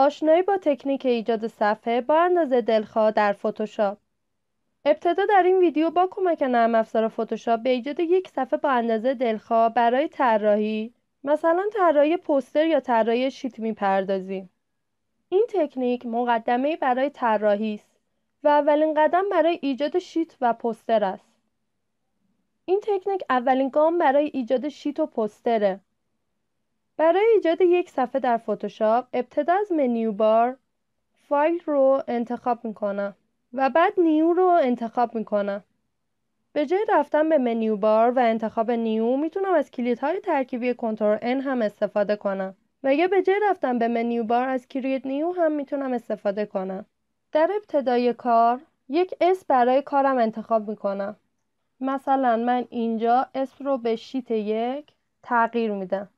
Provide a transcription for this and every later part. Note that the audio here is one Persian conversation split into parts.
آشنایی با تکنیک ایجاد صفحه با اندازه دلخواه در فتوشاپ. ابتدا در این ویدیو با کمک نرم افزار فتوشاپ به ایجاد یک صفحه با اندازه دلخواه برای طراحی مثلا طراحی پوستر یا طراحی شیت می‌پردازیم. این تکنیک مقدمه برای طراحی است و اولین قدم برای ایجاد شیت و پوستر است. این تکنیک اولین گام برای ایجاد شیت و پوستره. برای ایجاد یک صفحه در فتوشاپ ابتدا از menu bar File رو انتخاب می‌کنم و بعد New رو انتخاب می‌کنم به جای رفتن به menu bar و انتخاب New می‌تونم از کلیدهای ترکیبی Control N هم استفاده کنم. و یا به جای رفتن به menu bar از Create New هم می‌تونم استفاده کنم؟ در ابتدای کار یک اسم برای کارم انتخاب می‌کنم. مثلا من اینجا اسم رو به sheet یک تغییر میدم.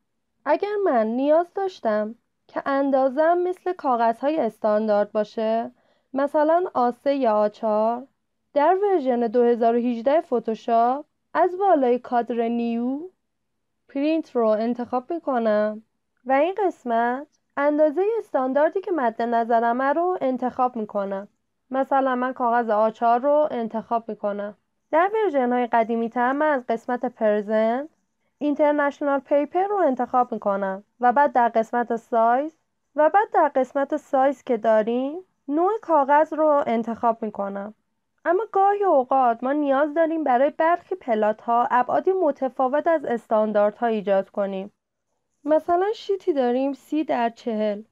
اگر من نیاز داشتم که اندازم مثل کاغذهای استاندارد باشه مثلا آ3 یا آ4 در version 2018 فتوشاپ از بالای کادر New Print رو انتخاب می‌کنم. و این قسمت اندازه استانداردی که مد نظرمه رو انتخاب می‌کنم. مثلا من کاغذ آ4 رو انتخاب می‌کنم. در version های قدیمی تر من از قسمت Preset International Paper رو انتخاب می‌کنم. و بعد در قسمت سایز و بعد در قسمت سایز که داریم نوع کاغذ رو انتخاب می‌کنم. اما گاهی اوقات ما نیاز داریم برای برخی plot ها ابعادی متفاوت از استانداردها ایجاد کنیم. مثلا sheet ی داریم سی در چهل.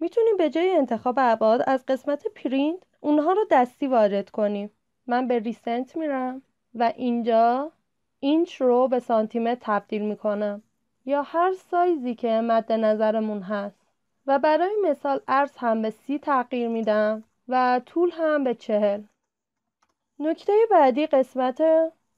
می‌تونیم به جای انتخاب ابعاد از قسمت پرینت اونها رو دستی وارد کنیم. من به Recent میرم. و اینجا اینچ رو به سانتیمتر تبدیل می‌کنم یا هر سایزی که مد نظرمون هست. و برای مثال عرض هم به سی تغییر میدم و طول هم به چهل. نکته بعدی قسمت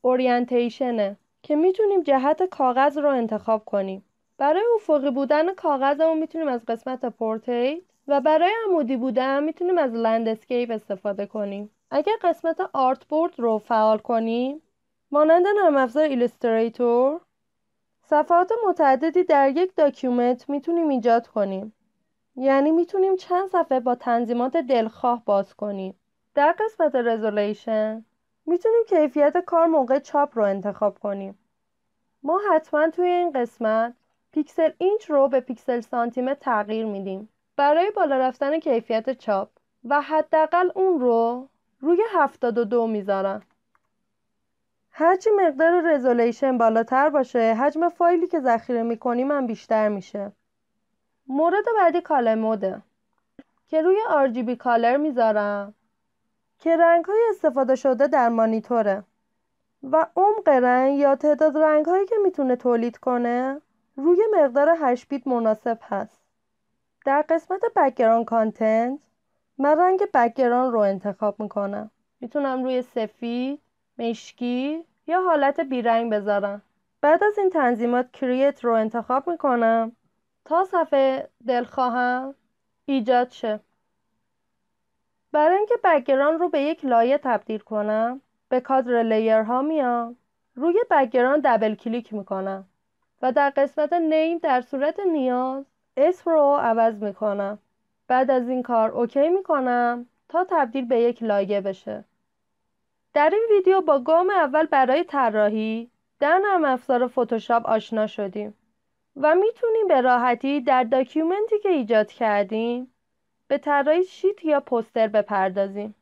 Orientation ه که می‌تونیم جهت کاغذ رو انتخاب کنیم. برای افقی بودن کاغذمون می‌تونیم از قسمت Portrait و برای عمودی بودن می‌تونیم از Landscape استفاده کنیم. اگر قسمت Artboard رو فعال کنیم مانند نرم افزار Illustrator صفحات متعددی در یک document می‌تونیم ایجاد کنیم. یعنی می‌تونیم چند صفحه با تنظیمات دلخواه باز کنیم. در قسمت Resolution می‌تونیم کیفیت کار موقع چاپ رو انتخاب کنیم. ما حتما توی این قسمت پیکسل اینچ رو به پیکسل سانتیمتر تغییر میدیم. برای بالا رفتن کیفیت چاپ و حداقل اون رو روی 72 می‌ذارم. هرچی مقدار Resolution بالاتر باشه حجم فایلی که ذخیره می‌کنیم هم بیشتر میشه. مورد بعدی Color Mode ه. که روی RGB Color می‌ذارم. که رنگ های استفاده شده در مانیتوره. و عمق رنگ یا تعداد رنگ هایی که می‌تونه تولید کنه روی مقدار 8 بیت مناسب هست. در قسمت Background Contents من رنگ background رو انتخاب می‌کنم. می‌تونم روی سفید مشکی؟ یا حالت بیرنگ بذارم. بعد از این تنظیمات Create رو انتخاب می‌کنم. تا صفحه دلخواهم ایجاد شه. برای اینکه background رو به یک لایه تبدیل کنم به کادر Layer ها میام. روی background double click می‌کنم و در قسمت Name در صورت نیاز اسم رو عوض می‌کنم. بعد از این کار OK می‌کنم تا تبدیل به یک لایه بشه. در این ویدیو با گام اول برای طراحی در نرم افزار فتوشاپ آشنا شدیم و می‌تونیم به راحتی در document ی که ایجاد کردیم به طراحی شیت یا پوستر بپردازیم.